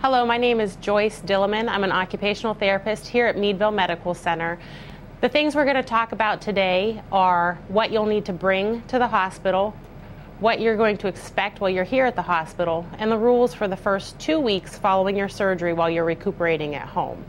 Hello, my name is Joyce Dilliman. I'm an occupational therapist here at Meadville Medical Center. The things we're going to talk about today are what you'll need to bring to the hospital, what you're going to expect while you're here at the hospital, and the rules for the first two weeks following your surgery while you're recuperating at home.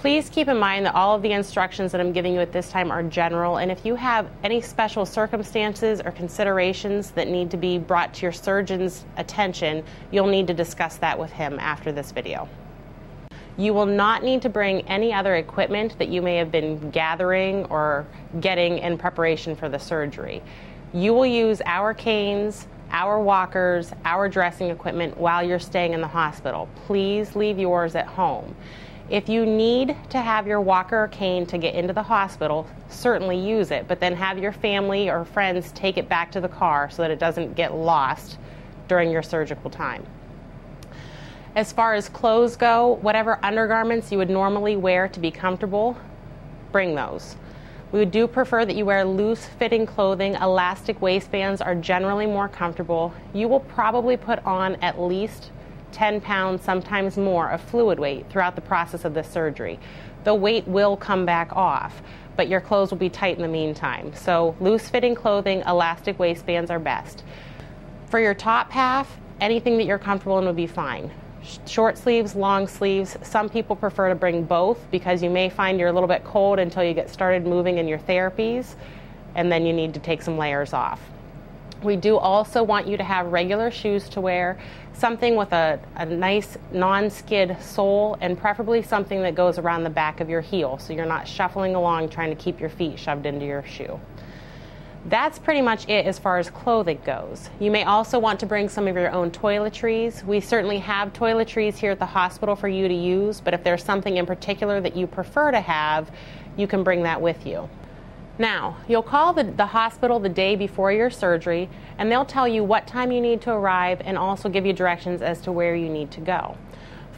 Please keep in mind that all of the instructions that I'm giving you at this time are general, and if you have any special circumstances or considerations that need to be brought to your surgeon's attention, you'll need to discuss that with him after this video. You will not need to bring any other equipment that you may have been gathering or getting in preparation for the surgery. You will use our canes, our walkers, our dressing equipment while you're staying in the hospital. Please leave yours at home. If you need to have your walker or cane to get into the hospital, certainly use it, but then have your family or friends take it back to the car so that it doesn't get lost during your surgical time. As far as clothes go, whatever undergarments you would normally wear to be comfortable, bring those. We do prefer that you wear loose fitting clothing. Elastic waistbands are generally more comfortable. You will probably put on at least 10 pounds, sometimes more, of fluid weight throughout the process of the surgery. The weight will come back off, but your clothes will be tight in the meantime. So, loose fitting clothing, elastic waistbands are best. For your top half, anything that you're comfortable in would be fine. Short sleeves, long sleeves. Some people prefer to bring both because you may find you're a little bit cold until you get started moving in your therapies, and then you need to take some layers off. We do also want you to have regular shoes to wear, something with a, a nice non skid sole, and preferably something that goes around the back of your heel so you're not shuffling along trying to keep your feet shoved into your shoe. That's pretty much it as far as clothing goes. You may also want to bring some of your own toiletries. We certainly have toiletries here at the hospital for you to use, but if there's something in particular that you prefer to have, you can bring that with you. Now, you'll call the, the hospital the day before your surgery, and they'll tell you what time you need to arrive and also give you directions as to where you need to go.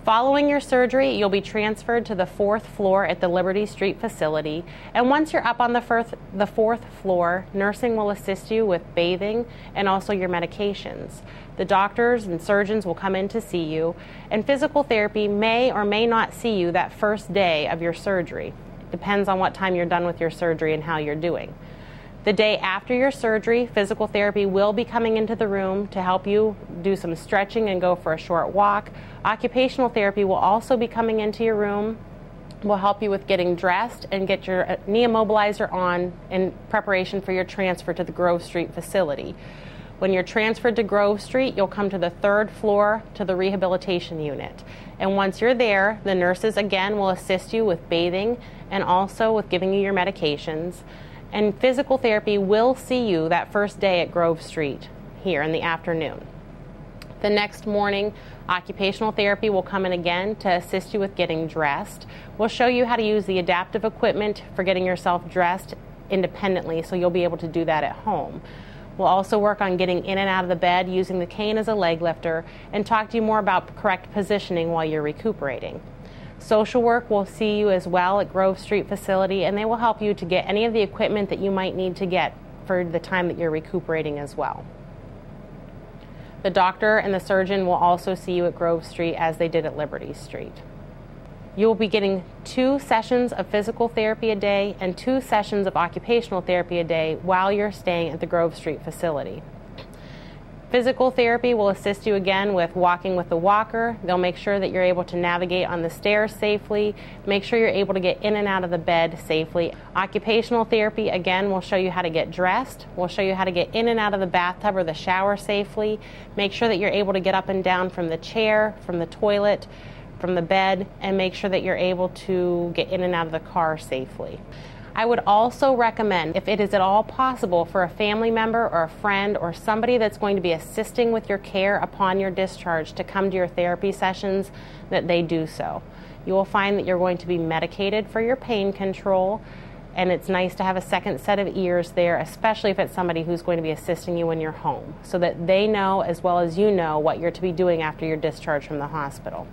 Following your surgery, you'll be transferred to the fourth floor at the Liberty Street facility. And once you're up on the, first, the fourth floor, nursing will assist you with bathing and also your medications. The doctors and surgeons will come in to see you, and physical therapy may or may not see you that first day of your surgery. Depends on what time you're done with your surgery and how you're doing. The day after your surgery, physical therapy will be coming into the room to help you do some stretching and go for a short walk. Occupational therapy will also be coming into your room, will help you with getting dressed and get your uh, knee immobilizer on in preparation for your transfer to the Grove Street facility. When you're transferred to Grove Street, you'll come to the third floor to the rehabilitation unit. And once you're there, the nurses again will assist you with bathing and also with giving you your medications. And physical therapy will see you that first day at Grove Street here in the afternoon. The next morning, occupational therapy will come in again to assist you with getting dressed. We'll show you how to use the adaptive equipment for getting yourself dressed independently so you'll be able to do that at home. We'll also work on getting in and out of the bed using the cane as a leg lifter and talk to you more about correct positioning while you're recuperating. Social work will see you as well at Grove Street facility and they will help you to get any of the equipment that you might need to get for the time that you're recuperating as well. The doctor and the surgeon will also see you at Grove Street as they did at Liberty Street. You will be getting two sessions of physical therapy a day and two sessions of occupational therapy a day while you're staying at the Grove Street facility. Physical therapy will assist you again with walking with the walker. They'll make sure that you're able to navigate on the stairs safely, make sure you're able to get in and out of the bed safely. Occupational therapy, again, will show you how to get dressed. We'll show you how to get in and out of the bathtub or the shower safely. Make sure that you're able to get up and down from the chair, from the toilet from the bed and make sure that you're able to get in and out of the car safely. I would also recommend, if it is at all possible, for a family member or a friend or somebody that's going to be assisting with your care upon your discharge to come to your therapy sessions, that they do so. You will find that you're going to be medicated for your pain control, and it's nice to have a second set of ears there, especially if it's somebody who's going to be assisting you in you're home, so that they know as well as you know what you're to be doing after your discharge from the hospital.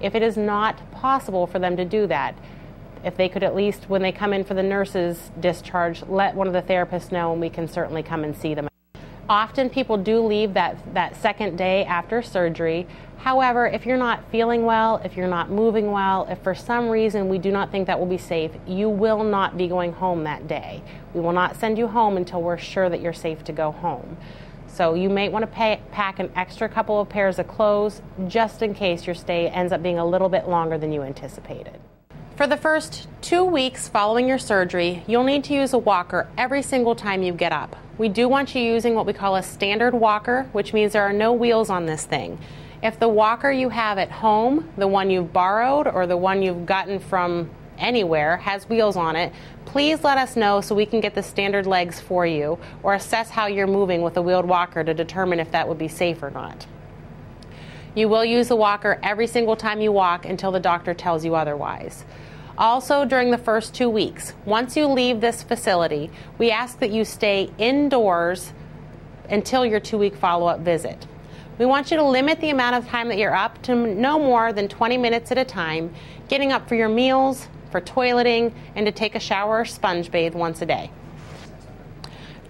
If it is not possible for them to do that, if they could at least, when they come in for the nurse's discharge, let one of the therapists know and we can certainly come and see them. Often people do leave that, that second day after surgery. However, if you're not feeling well, if you're not moving well, if for some reason we do not think that will be safe, you will not be going home that day. We will not send you home until we're sure that you're safe to go home. So you may want to pay, pack an extra couple of pairs of clothes just in case your stay ends up being a little bit longer than you anticipated. For the first two weeks following your surgery, you'll need to use a walker every single time you get up. We do want you using what we call a standard walker, which means there are no wheels on this thing. If the walker you have at home, the one you've borrowed or the one you've gotten from anywhere has wheels on it, please let us know so we can get the standard legs for you or assess how you're moving with a wheeled walker to determine if that would be safe or not. You will use the walker every single time you walk until the doctor tells you otherwise. Also, during the first two weeks, once you leave this facility, we ask that you stay indoors until your two week follow up visit. We want you to limit the amount of time that you're up to no more than 20 minutes at a time, getting up for your meals, for toileting, and to take a shower or sponge bathe once a day.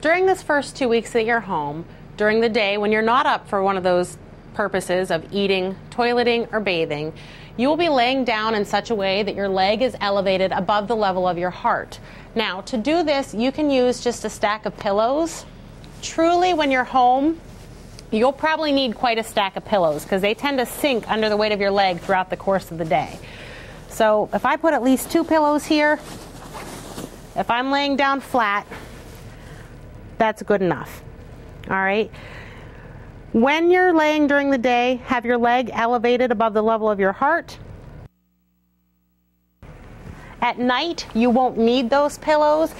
During this first two weeks that you're home, during the day when you're not up for one of those purposes of eating, toileting, or bathing, you will be laying down in such a way that your leg is elevated above the level of your heart. Now, to do this, you can use just a stack of pillows. Truly, when you're home, you'll probably need quite a stack of pillows because they tend to sink under the weight of your leg throughout the course of the day. So, if I put at least two pillows here, if I'm laying down flat, that's good enough. All right. When you're laying during the day, have your leg elevated above the level of your heart. At night, you won't need those pillows.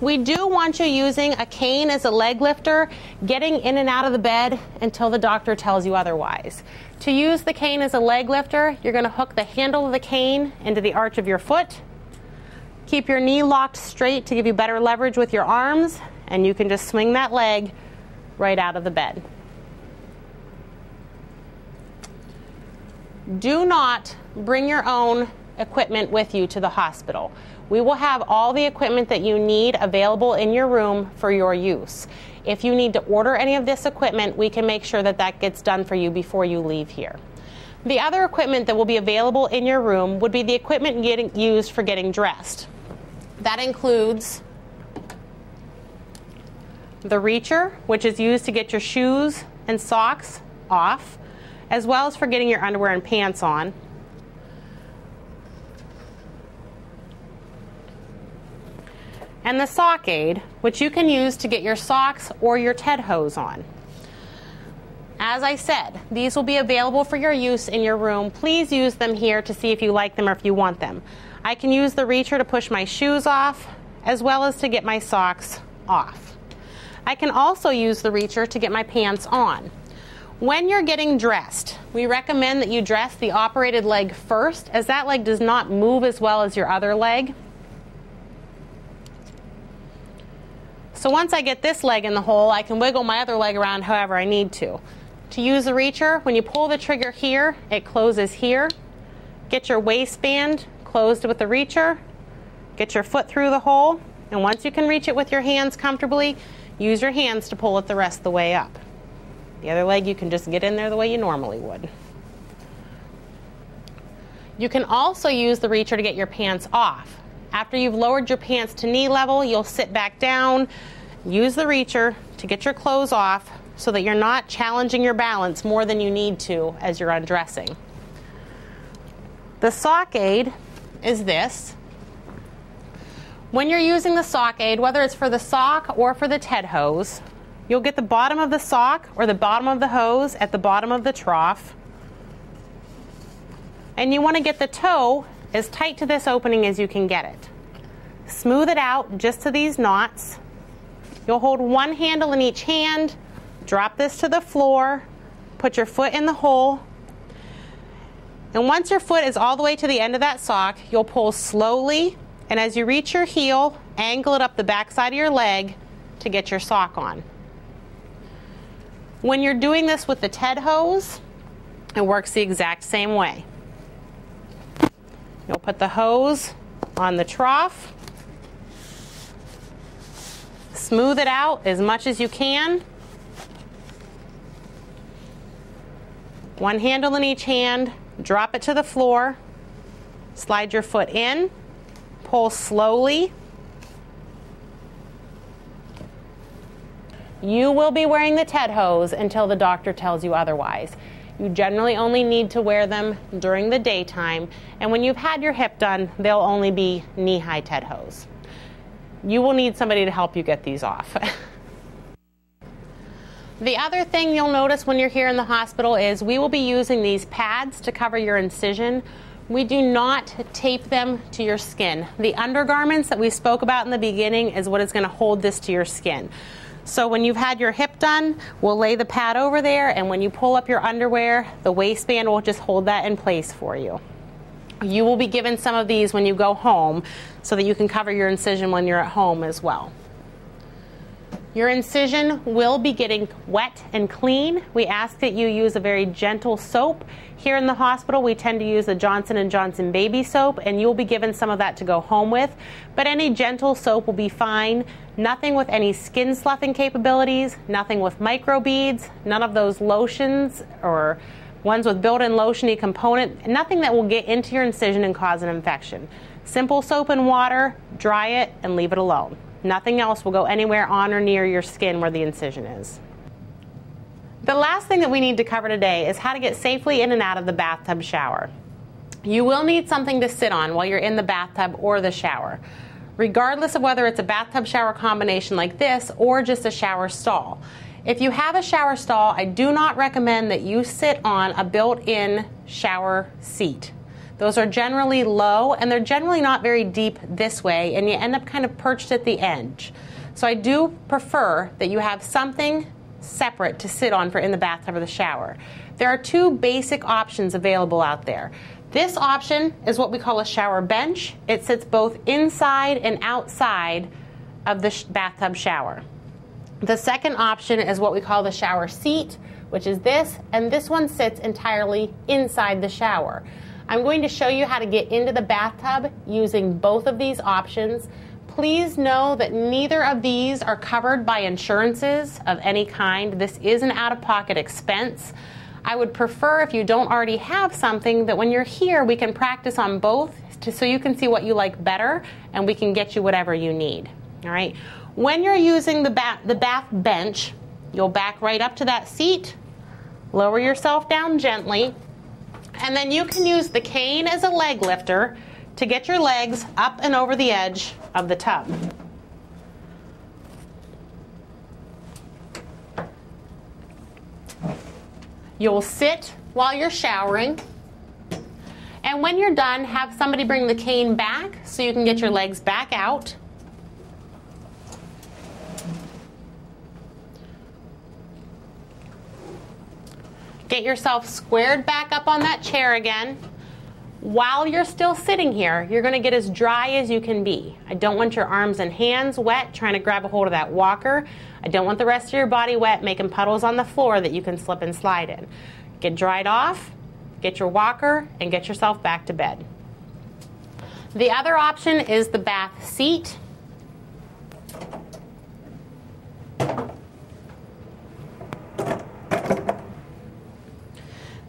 We do want you using a cane as a leg lifter, getting in and out of the bed until the doctor tells you otherwise. To use the cane as a leg lifter, you're going to hook the handle of the cane into the arch of your foot. Keep your knee locked straight to give you better leverage with your arms, and you can just swing that leg right out of the bed. do not bring your own equipment with you to the hospital. We will have all the equipment that you need available in your room for your use. If you need to order any of this equipment, we can make sure that that gets done for you before you leave here. The other equipment that will be available in your room would be the equipment getting used for getting dressed. That includes the reacher, which is used to get your shoes and socks off as well as for getting your underwear and pants on. And the sock aid, which you can use to get your socks or your TED hose on. As I said, these will be available for your use in your room. Please use them here to see if you like them or if you want them. I can use the reacher to push my shoes off as well as to get my socks off. I can also use the reacher to get my pants on. When you're getting dressed, we recommend that you dress the operated leg first, as that leg does not move as well as your other leg. So once I get this leg in the hole, I can wiggle my other leg around however I need to. To use the reacher, when you pull the trigger here, it closes here. Get your waistband closed with the reacher. Get your foot through the hole. And once you can reach it with your hands comfortably, use your hands to pull it the rest of the way up. The other leg, you can just get in there the way you normally would. You can also use the reacher to get your pants off. After you've lowered your pants to knee level, you'll sit back down, use the reacher to get your clothes off so that you're not challenging your balance more than you need to as you're undressing. The sock aid is this. When you're using the sock aid, whether it's for the sock or for the TED hose, You'll get the bottom of the sock or the bottom of the hose at the bottom of the trough. And you want to get the toe as tight to this opening as you can get it. Smooth it out just to these knots. You'll hold one handle in each hand, drop this to the floor, put your foot in the hole, and once your foot is all the way to the end of that sock, you'll pull slowly, and as you reach your heel, angle it up the backside of your leg to get your sock on. When you're doing this with the TED hose, it works the exact same way. You'll put the hose on the trough. Smooth it out as much as you can. One handle in each hand, drop it to the floor, slide your foot in, pull slowly. You will be wearing the TED hose until the doctor tells you otherwise. You generally only need to wear them during the daytime, and when you've had your hip done, they'll only be knee high TED hose. You will need somebody to help you get these off. the other thing you'll notice when you're here in the hospital is we will be using these pads to cover your incision. We do not tape them to your skin. The undergarments that we spoke about in the beginning is what is going to hold this to your skin. So when you've had your hip done, we'll lay the pad over there, and when you pull up your underwear, the waistband will just hold that in place for you. You will be given some of these when you go home so that you can cover your incision when you're at home as well. Your incision will be getting wet and clean. We ask that you use a very gentle soap. Here in the hospital, we tend to use the Johnson & Johnson baby soap and you'll be given some of that to go home with. But any gentle soap will be fine. Nothing with any skin sloughing capabilities, nothing with microbeads, none of those lotions or ones with built-in lotiony component, nothing that will get into your incision and cause an infection. Simple soap and water, dry it and leave it alone. Nothing else will go anywhere on or near your skin where the incision is. The last thing that we need to cover today is how to get safely in and out of the bathtub shower. You will need something to sit on while you're in the bathtub or the shower, regardless of whether it's a bathtub shower combination like this or just a shower stall. If you have a shower stall, I do not recommend that you sit on a built in shower seat. Those are generally low and they're generally not very deep this way, and you end up kind of perched at the edge. So I do prefer that you have something separate to sit on for in the bathtub or the shower. There are two basic options available out there. This option is what we call a shower bench. It sits both inside and outside of the sh- bathtub shower. The second option is what we call the shower seat, which is this, and this one sits entirely inside the shower. I'm going to show you how to get into the bathtub using both of these options. Please know that neither of these are covered by insurances of any kind. This is an out of pocket expense. I would prefer if you don't already have something that when you're here we can practice on both to, so you can see what you like better and we can get you whatever you need. All right. When you're using the bath, the bath bench, you'll back right up to that seat, lower yourself down gently, and then you can use the cane as a leg lifter to get your legs up and over the edge of the tub. You'll sit while you're showering. And when you're done, have somebody bring the cane back so you can get your legs back out. Get yourself squared back up on that chair again. While you're still sitting here, you're going to get as dry as you can be. I don't want your arms and hands wet trying to grab a hold of that walker. I don't want the rest of your body wet making puddles on the floor that you can slip and slide in. Get dried off, get your walker, and get yourself back to bed. The other option is the bath seat.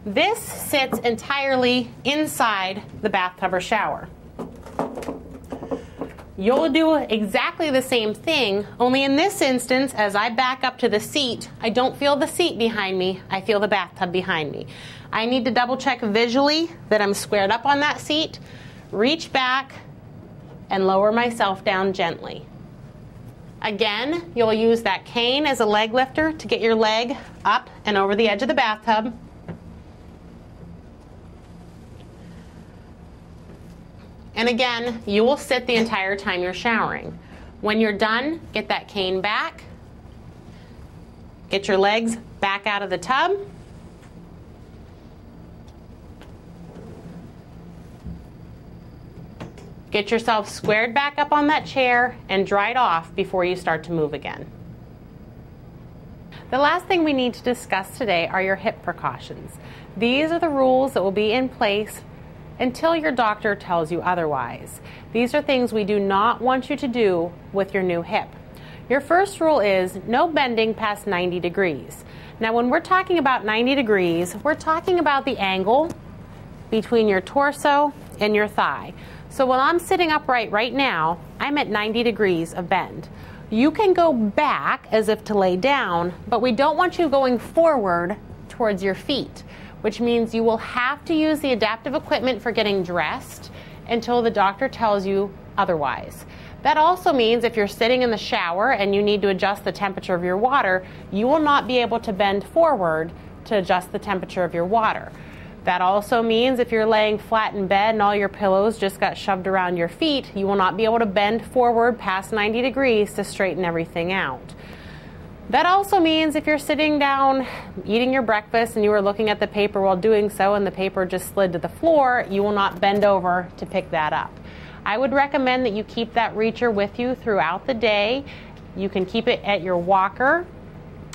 This sits entirely inside the bathtub or shower. You'll do exactly the same thing, only in this instance, as I back up to the seat, I don't feel the seat behind me, I feel the bathtub behind me. I need to double check visually that I'm squared up on that seat, reach back, and lower myself down gently. Again, you'll use that cane as a leg lifter to get your leg up and over the edge of the bathtub. And again, you will sit the entire time you're showering. When you're done, get that cane back. Get your legs back out of the tub. Get yourself squared back up on that chair and dried off before you start to move again. The last thing we need to discuss today are your hip precautions. These are the rules that will be in place until your doctor tells you otherwise. These are things we do not want you to do with your new hip. Your first rule is no bending past 90 degrees. Now, when we're talking about 90 degrees, we're talking about the angle between your torso and your thigh. So when I'm sitting upright right now, I'm at 90 degrees of bend. You can go back as if to lay down, but we don't want you going forward towards your feet, which means you will have to use the adaptive equipment for getting dressed until the doctor tells you otherwise. That also means if you're sitting in the shower and you need to adjust the temperature of your water, you will not be able to bend forward to adjust the temperature of your water. That also means if you're laying flat in bed and all your pillows just got shoved around your feet, you will not be able to bend forward past 90 degrees to straighten everything out. That also means if you're sitting down eating your breakfast and you were looking at the paper while doing so and the paper just slid to the floor, you will not bend over to pick that up. I would recommend that you keep that reacher with you throughout the day. You can keep it at your walker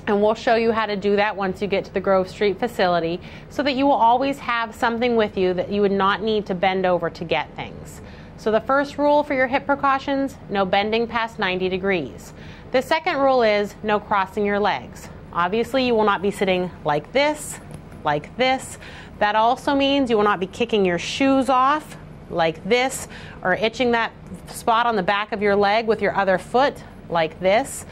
and we'll show you how to do that once you get to the Grove Street facility so that you will always have something with you that you would not need to bend over to get things. So the first rule for your hip precautions, no bending past 90 degrees. The second rule is no crossing your legs. Obviously you will not be sitting like this, like this. That also means you will not be kicking your shoes off like this, or itching that spot on the back of your leg with your other foot like this.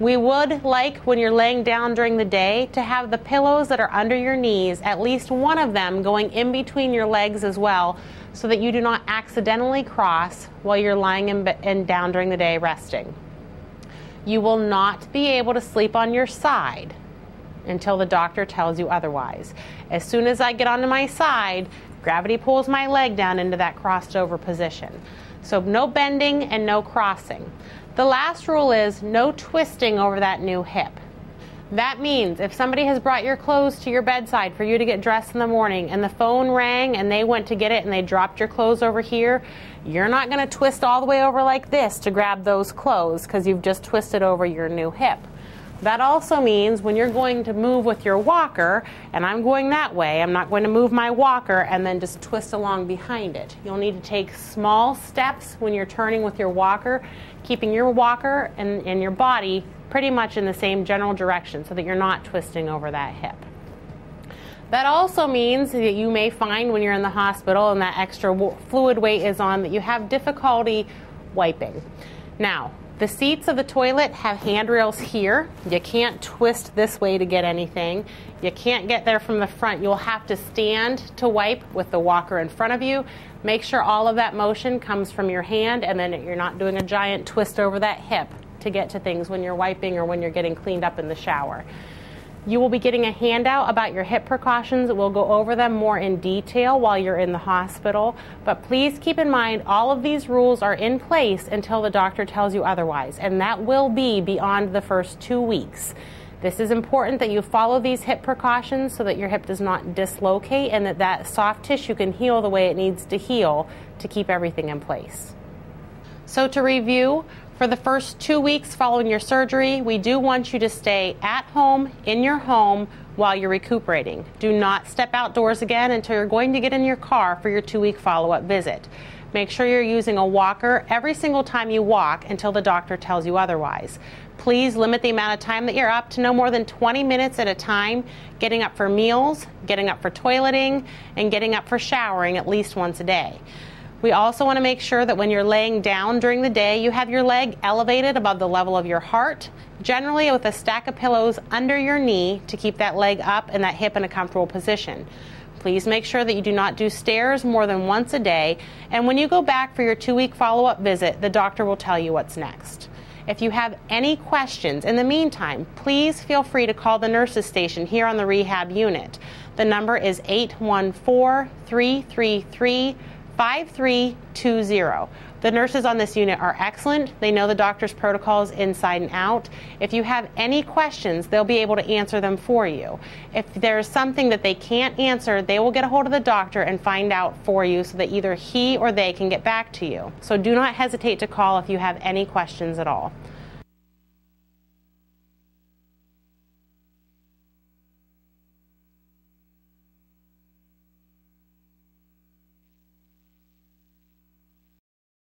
We would like when you're laying down during the day to have the pillows that are under your knees, at least one of them going in between your legs as well, so that you do not accidentally cross while you're lying in, in down during the day resting. You will not be able to sleep on your side until the doctor tells you otherwise. As soon as I get onto my side, Gravity pulls my leg down into that crossed over position. So no bending and no crossing. The last rule is no twisting over that new hip. That means if somebody has brought your clothes to your bedside for you to get dressed in the morning and the phone rang and they went to get it and they dropped your clothes over here, you're not going to twist all the way over like this to grab those clothes because you've just twisted over your new hip. That also means when you're going to move with your walker, and I'm going that way, I'm not going to move my walker and then just twist along behind it. You'll need to take small steps when you're turning with your walker, keeping your walker and, and your body pretty much in the same general direction so that you're not twisting over that hip. That also means that you may find when you're in the hospital and that extra fluid weight is on that you have difficulty wiping. Now, the seats of the toilet have handrails here. You can't twist this way to get anything. You can't get there from the front. You'll have to stand to wipe with the walker in front of you. Make sure all of that motion comes from your hand and then you're not doing a giant twist over that hip to get to things when you're wiping or when you're getting cleaned up in the shower. You will be getting a handout about your hip precautions. We'll go over them more in detail while you're in the hospital. But please keep in mind all of these rules are in place until the doctor tells you otherwise, and that will be beyond the first two weeks. This is important that you follow these hip precautions so that your hip does not dislocate and that that soft tissue can heal the way it needs to heal to keep everything in place. So to review, for the first two weeks following your surgery, we do want you to stay at home, in your home, while you're recuperating. Do not step outdoors again until you're going to get in your car for your two week follow up visit. Make sure you're using a walker every single time you walk until the doctor tells you otherwise. Please limit the amount of time that you're up to no more than 20 minutes at a time, getting up for meals, getting up for toileting, and getting up for showering at least once a day. We also want to make sure that when you're laying down during the day, you have your leg elevated above the level of your heart, generally with a stack of pillows under your knee to keep that leg up and that hip in a comfortable position. Please make sure that you do not do stairs more than once a day, and when you go back for your two week follow up visit, the doctor will tell you what's next. If you have any questions in the meantime, please feel free to call the nurses station here on the rehab unit. The number is 814 333 5320. The nurses on this unit are excellent. They know the doctor's protocols inside and out. If you have any questions, they'll be able to answer them for you. If there's something that they can't answer, they will get a hold of the doctor and find out for you so that either he or they can get back to you. So do not hesitate to call if you have any questions at all.